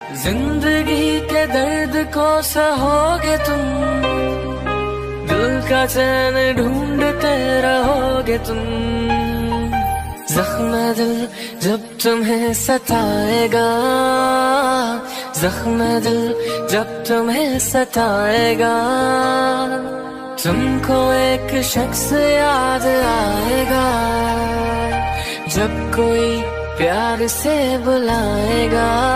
ज़िंदगी के दर्द को सहोगे तुम। दिल का चैन ढूंढते रहोगे तुम। जख्म दिल जब तुम्हें सताएगा। जख्म दिल जब तुम्हें सताएगा। तुमको एक शख्स याद आएगा। जब कोई प्यार से बुलाएगा।